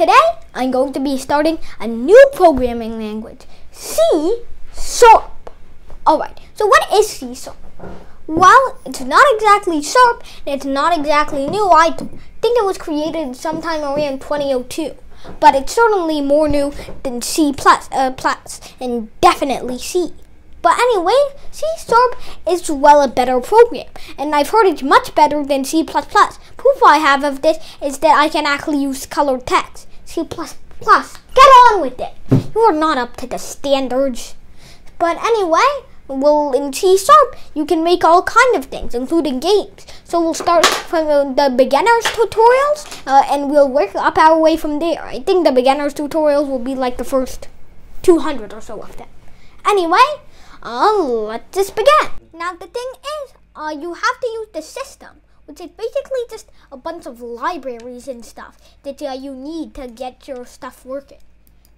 Today, I'm going to be starting a new programming language, C Sharp. Alright, so what is C Sharp? Well, it's not exactly sharp, and it's not exactly new. I think it was created sometime around 2002, but it's certainly more new than C plus, uh, plus, and definitely C. But anyway, C Sharp is well a better program, and I've heard it's much better than C++. Proof I have of this is that I can actually use colored text. C++, get on with it. You are not up to the standards. But anyway, well, in C Sharp, you can make all kind of things, including games. So we'll start from uh, the beginners tutorials, uh, and we'll work up our way from there. I think the beginners tutorials will be like the first 200 or so of them. Anyway, uh, let's just begin. Now the thing is, uh, you have to use the system, which is basically just a bunch of libraries and stuff that uh, you need to get your stuff working.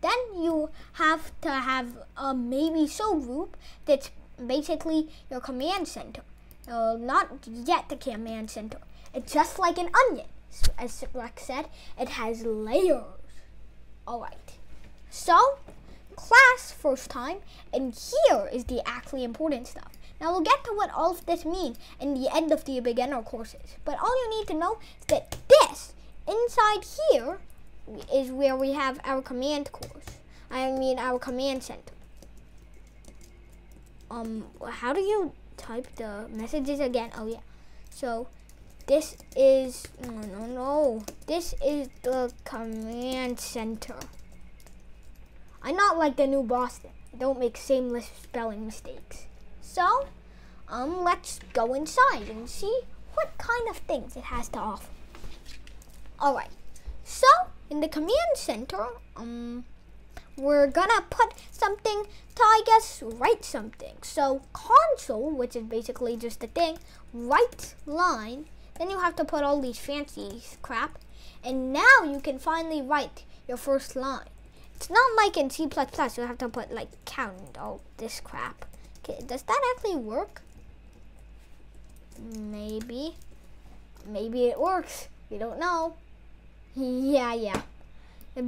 Then you have to have a maybe so group that's basically your command center. Uh, not yet the command center. It's just like an onion. As Shrek said, it has layers. Alright. So, class first time, and here is the actually important stuff. Now we'll get to what all of this means in the end of the beginner courses. But all you need to know is that this, inside here, is where we have our command course. I mean our command center. Um, how do you type the messages again? Oh yeah. So this is, no, no, no. This is the command center. I'm not like the new Boston. don't make shameless spelling mistakes. So, um, let's go inside and see what kind of things it has to offer. Alright, so in the command center, um, we're gonna put something to, I guess, write something. So console, which is basically just a thing, write line, then you have to put all these fancy crap, and now you can finally write your first line. It's not like in C++ you have to put like cout all this crap. Does that actually work? Maybe. Maybe it works. We don't know. Yeah, yeah.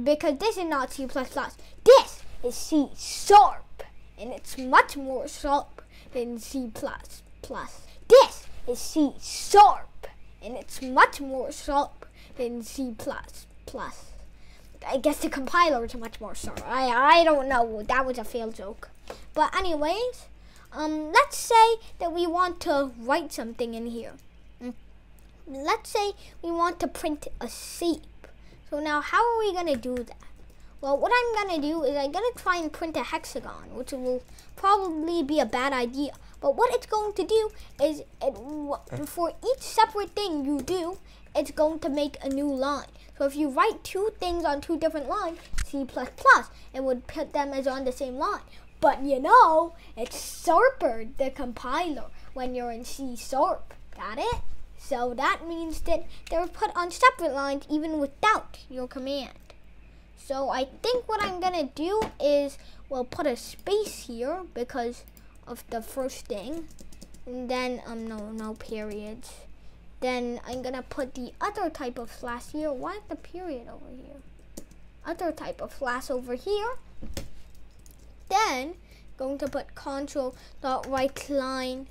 Because this is not C++. This is C sharp. And it's much more sharp than C++. This is C sharp. And it's much more sharp than C++. I guess the compiler is much more sharp. I, I don't know. That was a failed joke. But anyways, um, let's say that we want to write something in here. Mm. Let's say we want to print a shape. So now how are we going to do that? Well, what I'm going to do is I'm going to try and print a hexagon, which will probably be a bad idea. But what it's going to do is it, for each separate thing you do, it's going to make a new line. So if you write two things on two different lines, C++, plus, it would put them as on the same line. But you know, it's sharper, the compiler, when you're in C sharp. Got it? So that means that they're put on separate lines even without your command. So I think what I'm gonna do is, we'll put a space here because of the first thing. And then, um, no, no periods. Then I'm gonna put the other type of slash here. Why the period over here? Other type of slash over here. Then going to put control dot write line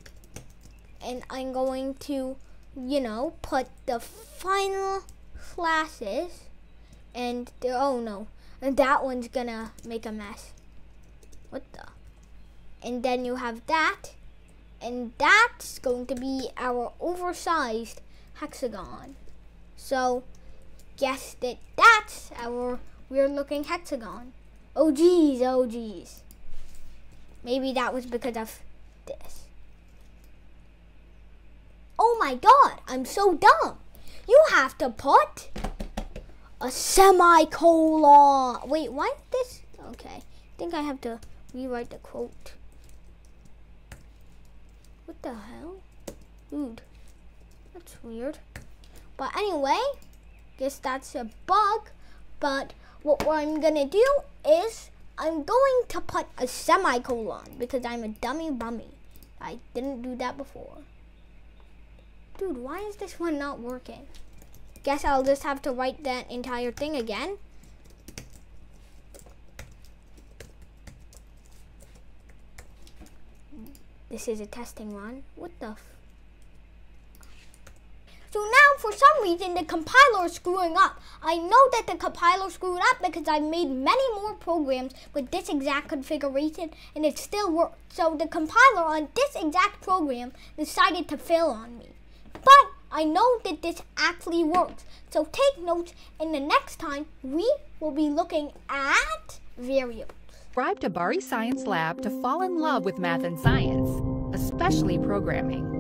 and I'm going to you know put the final slashes and the, oh no and that one's gonna make a mess what the and then you have that and that's going to be our oversized hexagon. So guess that that's our weird looking hexagon. Oh geez, oh geez. Maybe that was because of this. Oh my god, I'm so dumb. You have to put a semicolon. Wait, why this? Okay, I think I have to rewrite the quote. What the hell? Dude, that's weird. But anyway, guess that's a bug. But what, I'm gonna do is I'm going to put a semicolon because I'm a dummy bummy. I didn't do that before. Dude, why is this one not working? Guess I'll just have to write that entire thing again. This is a testing one. What the some reason, the compiler is screwing up. I know that the compiler screwed up because I've made many more programs with this exact configuration and it still worked. So the compiler on this exact program decided to fail on me. But I know that this actually works. So take notes and the next time we will be looking at variables. Subscribe to Bari Science Lab to fall in love with math and science, especially programming.